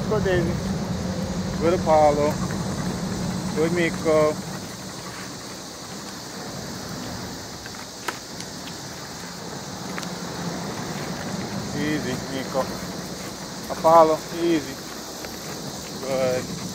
Let's go, Daisy. With Apollo. With Miko. Easy, Miko. Apollo, easy. Good.